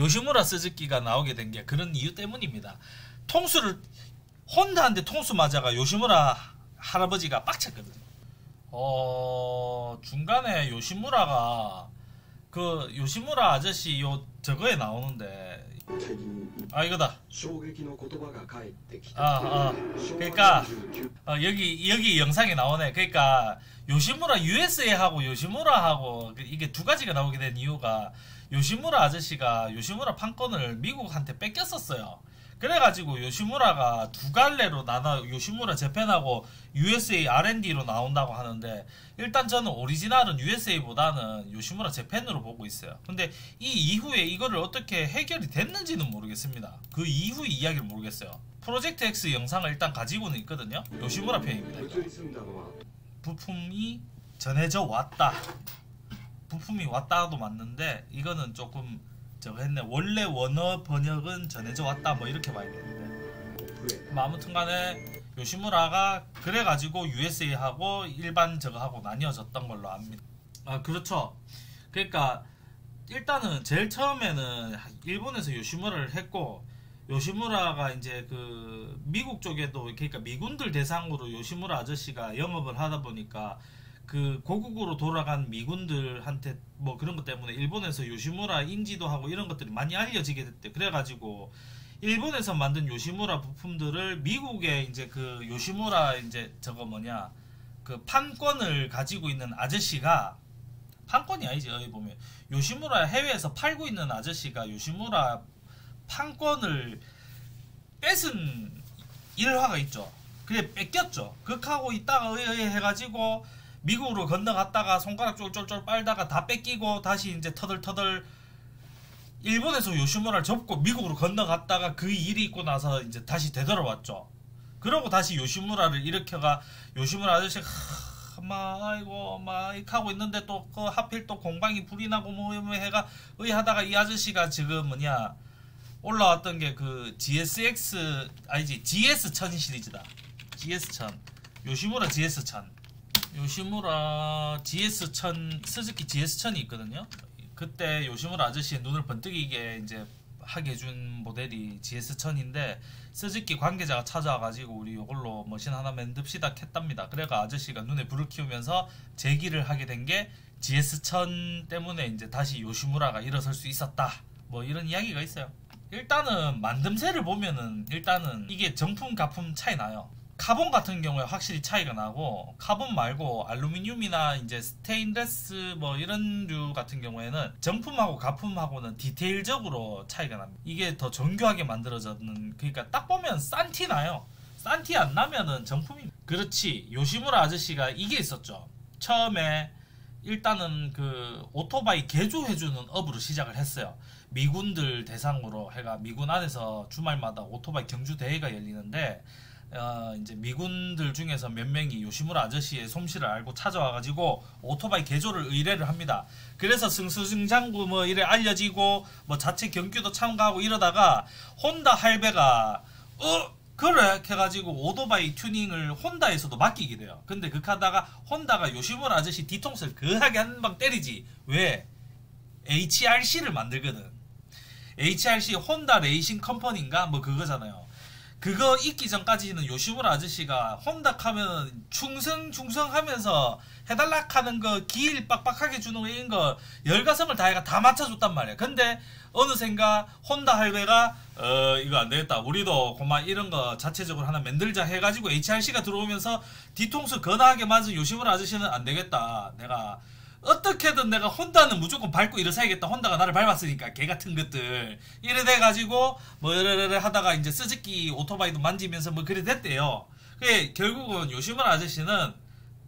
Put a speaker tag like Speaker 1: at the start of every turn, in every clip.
Speaker 1: 요시무라 스즈키가 나오게 된 게 그런 이유 때문입니다. 통수를 혼다한테 통수 맞아가 요시무라 할아버지가 빡쳤거든요. 어 중간에 요시무라가 그 요시무라 아저씨 요 저거에 나오는데 아 이거다. 아, 아. 그러니까 어, 여기 여기 영상이 나오네. 그러니까 요시무라 USA하고 요시무라하고 그 이게 두 가지가 나오게 된 이유가 요시무라 아저씨가 요시무라 판권을 미국한테 뺏겼었어요. 그래가지고 요시무라가 두 갈래로 나눠 요시무라 재팬하고 USA R&D로 나온다고 하는데 일단 저는 오리지널은 USA보다는 요시무라 재팬으로 보고 있어요. 근데 이 이후에 이거를 어떻게 해결이 됐는지는 모르겠습니다. 그 이후 이야기를 모르겠어요. 프로젝트 X 영상을 일단 가지고는 있거든요. 요시무라 편입니다. 부품이 전해져 왔다. 부품이 왔다도 맞는데 이거는 조금 저거 했네. 원래 원어 번역은 전해져 왔다 뭐 이렇게 봐야겠는데. 増え뭐 아무튼간에 요시무라가 그래가지고 USA하고 일반 저거하고 나뉘어졌던 걸로 압니다. 아 그렇죠. 그러니까 일단은 제일 처음에는 일본에서 요시무라를 했고 요시무라가 이제 그 미국 쪽에도 그러니까 미군들 대상으로 요시무라 아저씨가 영업을 하다 보니까 그 고국으로 돌아간 미군들한테 뭐 그런 것 때문에 일본에서 요시무라 인지도 하고 이런 것들이 많이 알려지게 됐대. 그래가지고 일본에서 만든 요시무라 부품들을 미국에 이제 그 요시무라 이제 저거 뭐냐 그 판권을 가지고 있는 아저씨가 판권이 아니지 여기 보면 요시무라 해외에서 팔고 있는 아저씨가 요시무라 판권을 뺏은 일화가 있죠. 그게 뺏겼죠. 극하고 있다가 의의 해가지고 미국으로 건너갔다가 손가락 쫄쫄쫄 빨다가 다 뺏기고 다시 이제 터덜터덜 일본에서 요시무라를 접고 미국으로 건너갔다가 그 일이 있고 나서 이제 다시 되돌아왔죠. 그러고 다시 요시무라를 일으켜가 요시무라 아저씨가 하, 막 아이고 막 하고 있는데 또 그 하필 또 공방이 불이 나고 뭐뭐 해가 의하다가 이 아저씨가 지금 뭐냐 올라왔던 게 그 GSX 아니지 GS1000 시리즈다. GS1000 요시무라 GS1000 요시무라 GS1000 스즈키 GS1000이 있거든요. 그때 요시무라 아저씨의 눈을 번뜩이게 이제 하게 해준 모델이 GS1000인데 스즈키 관계자가 찾아와가지고 우리 이걸로 머신 하나 만듭시다 했답니다. 그래가 아저씨가 눈에 불을 키우면서 재기를 하게 된 게 GS1000 때문에 이제 다시 요시무라가 일어설 수 있었다. 뭐 이런 이야기가 있어요. 일단은 만듦새를 보면은 일단은 이게 정품 가품 차이 나요. 카본 같은 경우에 확실히 차이가 나고 카본 말고 알루미늄이나 이제 스테인레스 뭐 이런 류 같은 경우에는 정품하고 가품하고는 디테일적으로 차이가 납니다. 이게 더 정교하게 만들어졌는 그러니까 딱 보면 싼 티 나요. 싼 티 안 나면은 정품입니다. 그렇지 요시무라 아저씨가 이게 있었죠. 처음에 일단은 그 오토바이 개조해주는 업으로 시작을 했어요. 미군들 대상으로 해가 미군 안에서 주말마다 오토바이 경주 대회가 열리는데 어, 이제 미군들 중에서 몇 명이 요시무라 아저씨의 솜씨를 알고 찾아와가지고 오토바이 개조를 의뢰를 합니다. 그래서 승수승장구 뭐 이래 알려지고 뭐 자체 경기도 참가하고 이러다가 혼다 할배가 어 그래 해가지고 오토바이 튜닝을 혼다에서도 맡기게 돼요. 근데 그렇게 하다가 혼다가 요시무라 아저씨 뒤통수를 그하게 한 방 때리지 왜 HRC를 만들거든. HRC 혼다 레이싱 컴퍼니인가 뭐 그거잖아요. 그거 있기 전까지는 요시무라 아저씨가 혼다 하면 충성 충성 하면서 해달라 하는 거길 빡빡하게 주는 거 이런 거 열가성을 다해가 다 맞춰줬단 말이야. 근데 어느샌가 혼다 할배가 어 이거 안 되겠다. 우리도 고마 이런 거 자체적으로 하나 만들자 해가지고 HRC가 들어오면서 뒤통수 거나하게 맞은 요시무라 아저씨는 안 되겠다. 내가 어떻게든 내가 혼다는 무조건 밟고 일어서야겠다. 혼다가 나를 밟았으니까 개 같은 것들 이래 돼 가지고 뭐 이래래 하다가 이제 스즈키 오토바이도 만지면서 뭐 그래 됐대요. 그게 결국은 요시무라 아저씨는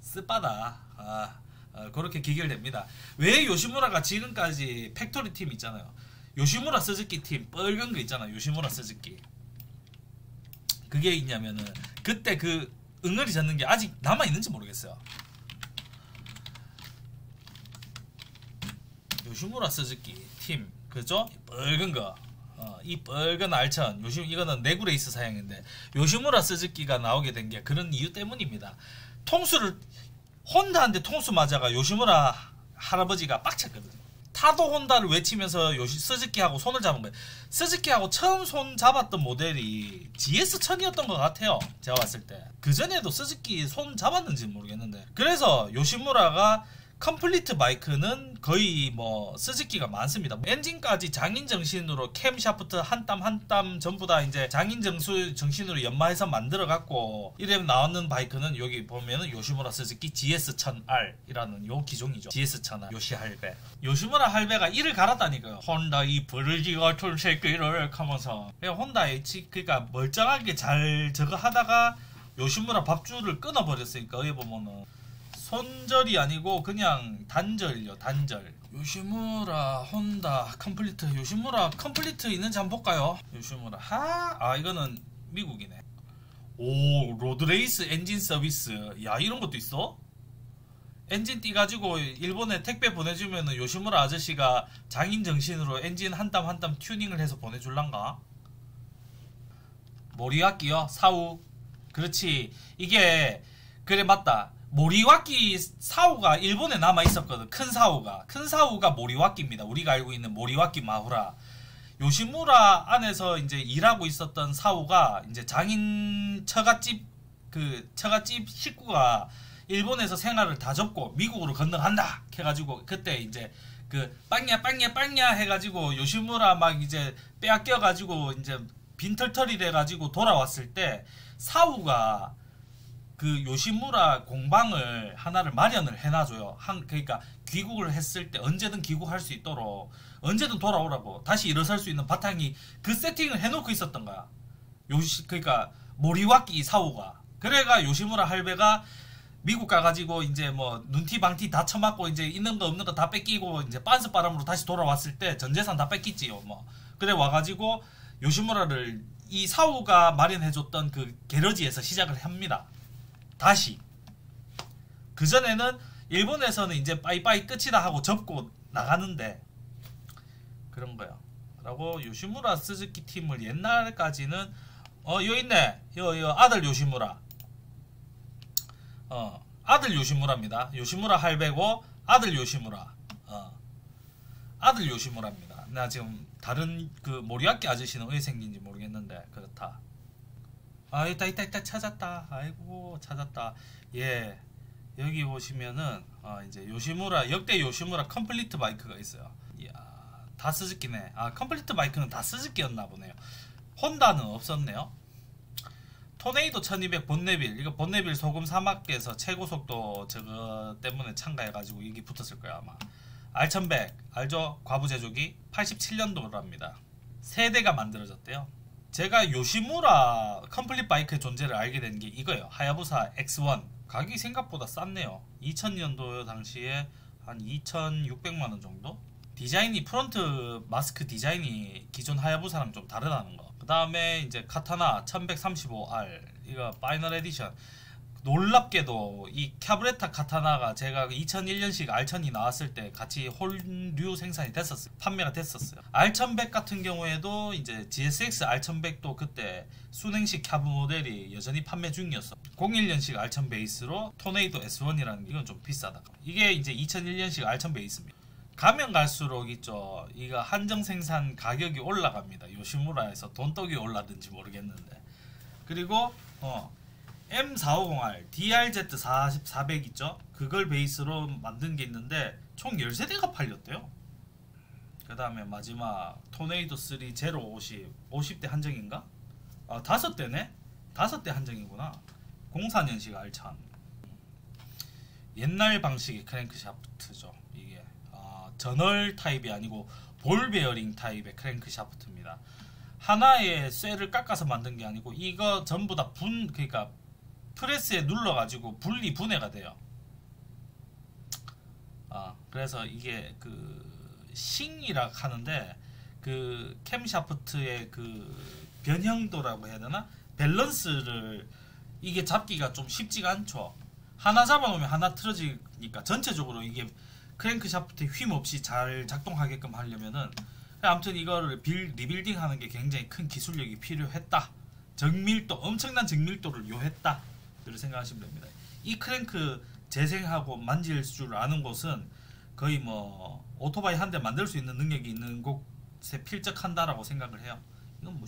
Speaker 1: 쓰빠다. 아, 어, 그렇게 귀결됩니다. 왜 요시무라가 지금까지 factory 팀 있잖아요. 요시무라 스즈키 팀 빨간 거 있잖아. 요시무라 스즈키. 그게 있냐면은 그때 그 응어리 졌는 게 아직 남아 있는지 모르겠어요. 요시무라 스즈키 팀 그죠? 빨간 거. 어, 이 빨간 R천 요시 이거는 네구레이스 사양인데 요시무라 스즈키가 나오게 된 게 그런 이유 때문입니다. 통수를 혼다한테 통수 맞아가 요시무라 할아버지가 빡쳤거든요. 타도 혼다를 외치면서 요시 스즈키하고 손을 잡은 거예요. 스즈키하고 처음 손 잡았던 모델이 GS1000이었던 것 같아요. 제가 봤을 때. 그 전에도 스즈키 손 잡았는지 모르겠는데. 그래서 요시무라가 complete 바이크는 거의 뭐 스즈키가 많습니다. 엔진까지 장인 정신으로 camshaft 한 땀 한 땀 전부 다 이제 장인 정수 정신으로 연마해서 만들어 갖고 이래 나오는 바이크는 여기 보면은 요시무라 스즈키 GS1000R이라는 요 기종이죠. GS1000R 요시 할배. 요시무라 할배가 이를 갈았다니까요. 혼다 이 버러지 같은 새끼를 하면서 혼다 그러니까 멀쩡하게 잘 저거 하다가 요시무라 밥줄을 끊어버렸으니까 여기 보면은 손절이 아니고 그냥 단절이요 단절. 요시무라 혼다 complete. 요시무라 complete 있는지 한번 볼까요? 요시무라. 하 아 이거는 미국이네. 오 road race engine service. 야 이런 것도 있어? 엔진 띠가지고 일본에 택배 보내주면은 요시무라 아저씨가 장인 정신으로 엔진 한 땀 한 땀 튜닝을 해서 보내줄란가? 모리와끼요 사우 그렇지. 이게 그래 맞다 모리와끼 사우가 일본에 남아 있었거든. 큰 사우가. 큰 사우가 모리와끼입니다. 우리가 알고 있는 모리와끼 마후라. 요시무라 안에서 이제 일하고 있었던 사우가 이제 장인 처갓집 그 처갓집 식구가 일본에서 생활을 다 접고 미국으로 건너간다 해가지고 그때 이제 그 빵야 빵야 빵야 해가지고 요시무라 막 이제 빼앗겨가지고 이제 빈털털이 돼가지고 돌아왔을 때 사우가 그 요시무라 공방을 하나를 마련을 해놔줘요. 한 그러니까 귀국을 했을 때 언제든 귀국할 수 있도록 언제든 돌아오라고 다시 일어설 수 있는 바탕이 그 세팅을 해놓고 있었던 거야. 요시 그러니까 모리와끼 사오가 그래가 요시무라 할배가 미국 가가지고 이제 뭐 눈티 방티 다 쳐맞고 이제 있는 거 없는 거 다 뺏기고 이제 빤스 바람으로 다시 돌아왔을 때 전 재산 다 뺏겼지요. 뭐 그래 와가지고 요시무라를 이 사오가 마련해줬던 그 게러지에서 시작을 합니다. 다시 그 전에는 일본에서는 이제 빠이빠이 끝이다 하고 접고 나가는데 그런 거야. 라고 요시무라 스즈키 팀을 옛날까지는 어여 있네 여, 여 아들 요시무라 어 아들 요시무라입니다. 요시무라 할배고 아들 요시무라 어 아들 요시무라입니다. 나 지금 다른 그 모리아키 아저씨는 왜 생긴지 모르겠는데 그렇다. 아 있다 있다 있다 찾았다. 아이고 찾았다. 예. 여기 보시면은 어, 이제 요시무라 역대 요시무라 complete 바이크가 있어요. 이야 다 스즈키네. 아 complete 바이크는 다 스즈키였나 보네요. 혼다는 없었네요. 토네이도 1200 본네빌. 이거 본네빌 소금 사막에서 최고 속도 저거 때문에 참가해가지고 이게 붙었을 거야 아마. R1100 알죠? 과부 제조기 87년도랍니다. 세대가 만들어졌대요 제가 요시무라 complete 바이크의 존재를 알게 된 게 이거예요. 하야부사 X1 가격이 생각보다 쌌네요. 2000년도 당시에 한 2,600만 원 정도? 디자인이 front mask 디자인이 기존 하야부사랑 좀 다르다는 거. 그 다음에 이제 카타나 1135R 이거 final edition 놀랍게도 이 캬브레타 카타나가 제가 2001년식 R1000이 나왔을 때 같이 혼류 생산이 됐었어요. 판매가 됐었어요. R1100 같은 경우에도 이제 GSX R1100도 그때 수냉식 캬브 모델이 여전히 판매 중이었어. 01년식 R1000 베이스로 토네이도 S1이라는 이건 좀 비싸다. 이게 이제 2001년식 R1000 베이스입니다. 가면 갈수록 있죠. 이거 한정 생산 가격이 올라갑니다. 요시무라에서 돈독이 올라든지 모르겠는데. 그리고 어 M450R, DRZ400 있죠? 그걸 베이스로 만든 게 있는데 총 13대가 팔렸대요. 그 다음에 마지막 토네이도 3 제로 50, 50대 한정인가? 아, 5대네? 5대 한정이구나. 04년식 R1000. 옛날 방식의 크랭크샤프트죠. 이게 아, 전월 타입이 아니고 볼 베어링 타입의 크랭크샤프트입니다. 하나의 쇠를 깎아서 만든 게 아니고 이거 전부 다 분 그러니까 프레스에 눌러가지고 분리 분해가 돼요. 아 그래서 이게 그 싱이라 하는데 그 camshaft의 그 변형도라고 해야 되나 밸런스를 이게 잡기가 좀 쉽지가 않죠. 하나 잡아놓으면 하나 틀어지니까 전체적으로 이게 크랭크 샤프트 힘 없이 잘 작동하게끔 하려면은 아무튼 이거를 빌, 리빌딩 하는 게 굉장히 큰 기술력이 필요했다. 정밀도 엄청난 정밀도를 요했다. 를 생각하시면 됩니다. 이 크랭크 재생하고 만질 줄 아는 곳은 거의 뭐 오토바이 한 대 만들 수 있는 능력이 있는 곳에 필적한다라고 생각을 해요. 이건 뭐